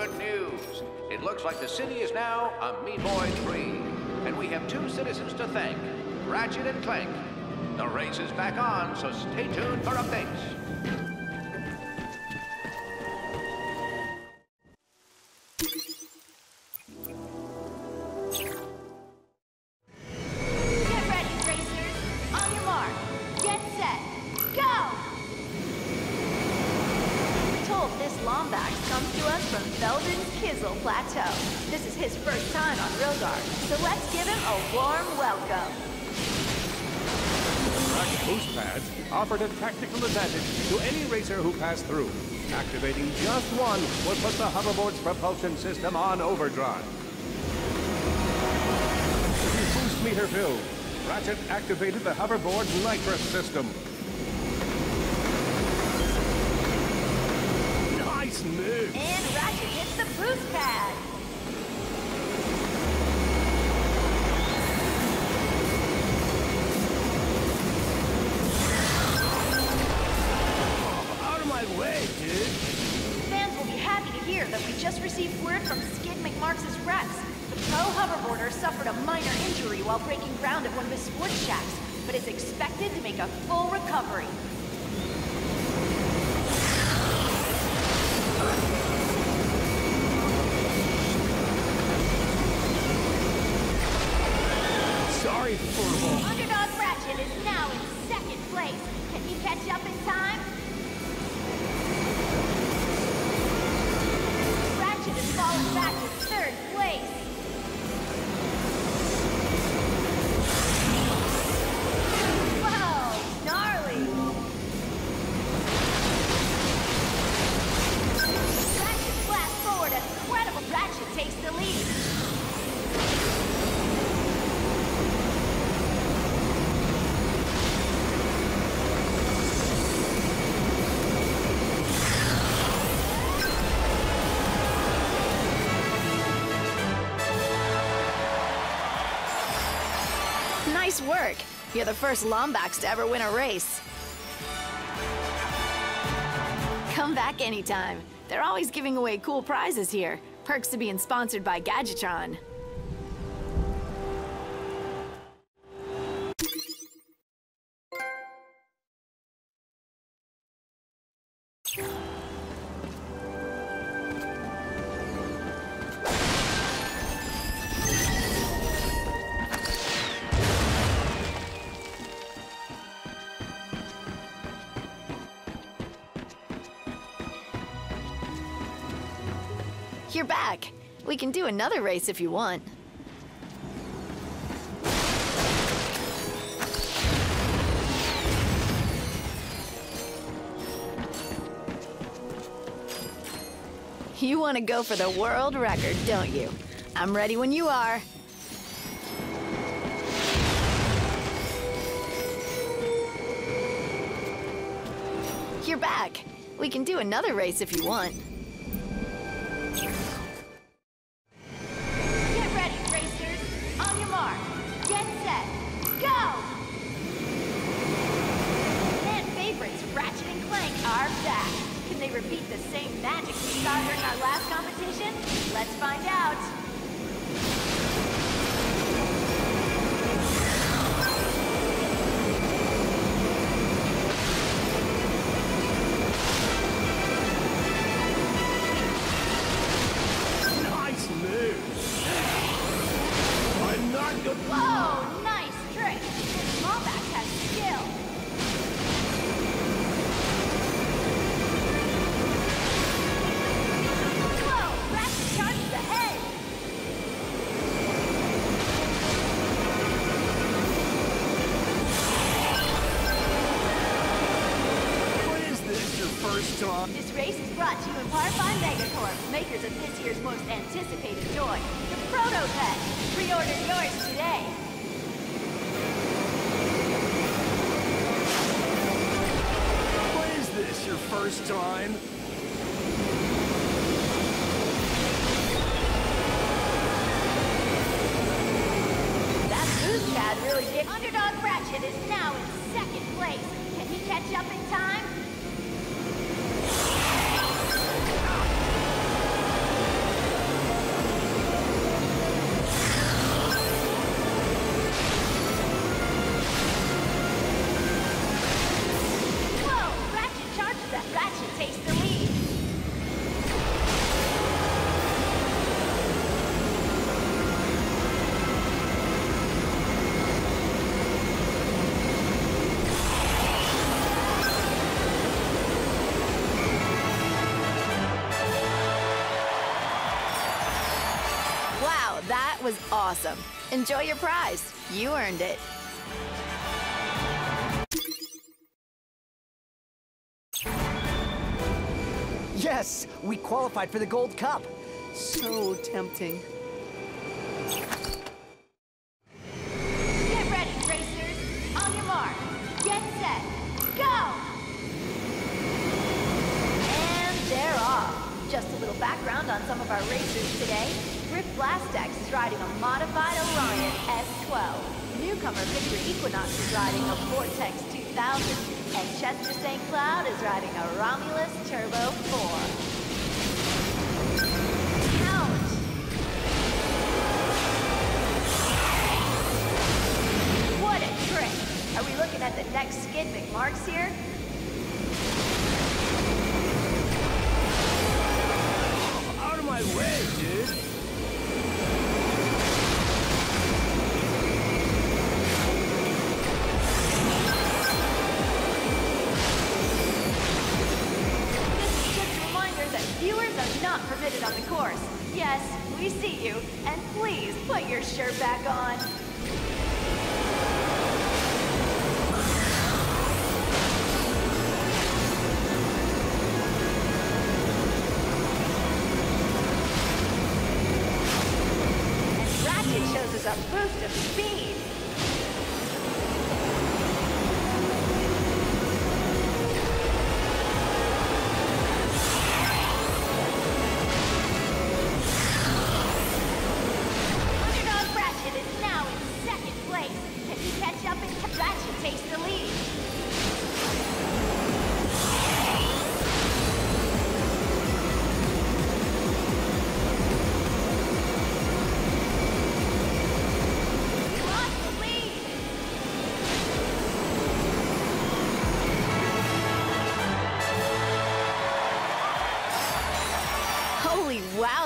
Good news. It looks like the city is now Amoeboid free. And we have two citizens to thank, Ratchet and Clank. The race is back on, so stay tuned for updates. So let's give him a warm welcome. Cracked boost pads offered a tactical advantage to any racer who passed through. Activating just one would put the hoverboard's propulsion system on overdrive. Boost meter filled, Ratchet activated the hoverboard's nitrous system. Skid McMarx' reps. The pro hoverboarder suffered a minor injury while breaking ground at one of his sports shacks, but is expected to make a full recovery. Sorry, Furball. Underdog Ratchet is now in second place. Can he catch up in time? Ratchet has fallen back to third place. Work. You're the first Lombax to ever win a race. Come back anytime. They're always giving away cool prizes here. Perks to being sponsored by Gadgetron. You're back. We can do another race if you want. You want to go for the world record, don't you? I'm ready when you are. You're back. We can do another race if you want. Repeat the same magic we saw during our last competition? Let's find out. Your? This race is brought to you in part by Megacorp, makers of this year's most anticipated toy, the Protopet. Pre-order yours today. What is this, your first time? That boost pad really did. Underdog Ratchet is now awesome. Enjoy your prize. You earned it. Yes, we qualified for the Gold Cup. So tempting. Get ready, racers! On your mark, get set, go! And they're off. Just a little background on some of our racers today. Rick Blastex is riding a modified Orion S12. Newcomer Victor Equinox is riding a Vortex 2000. And Chester St. Cloud is riding a Romulus Turbo 4. Count! What a trick! Are we looking at the next Skid McMarx here? See you, and please put your shirt back on.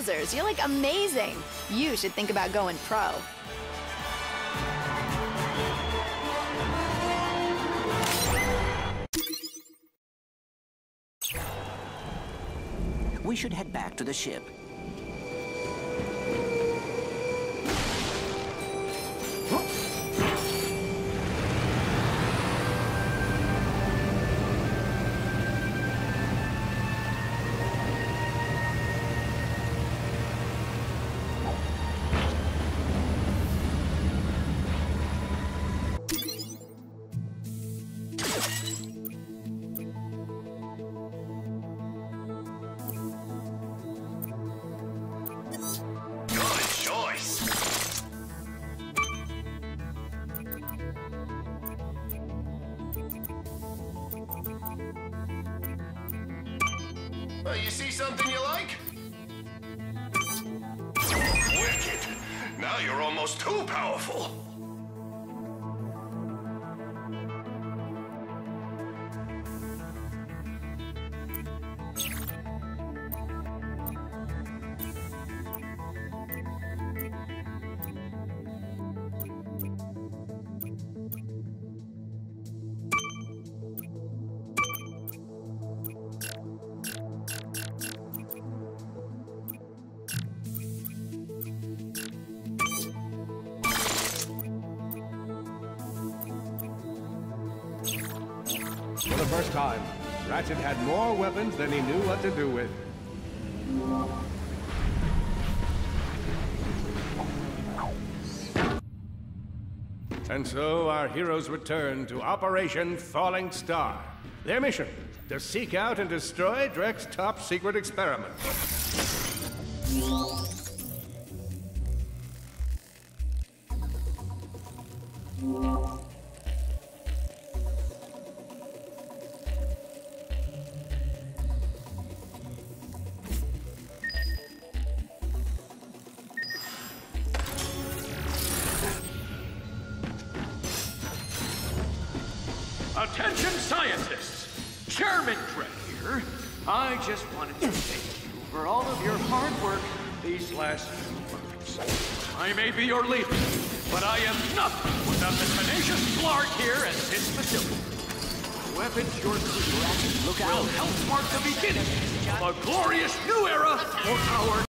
Wowzers, you're like amazing. You should think about going pro. We should head back to the ship. Uh, you see something you like? Wicked. Now you're almost too powerful. First time, Ratchet had more weapons than he knew what to do with. And so our heroes return to Operation Falling Star. Their mission, to seek out and destroy Drek's top secret experiment. Attention scientists! Chairman Drek here. I just wanted to thank you for all of your hard work these last few months. I may be your leader, but I am nothing without the tenacious Clark here at this facility. The weapons your crew will help mark the beginning of a glorious new era for our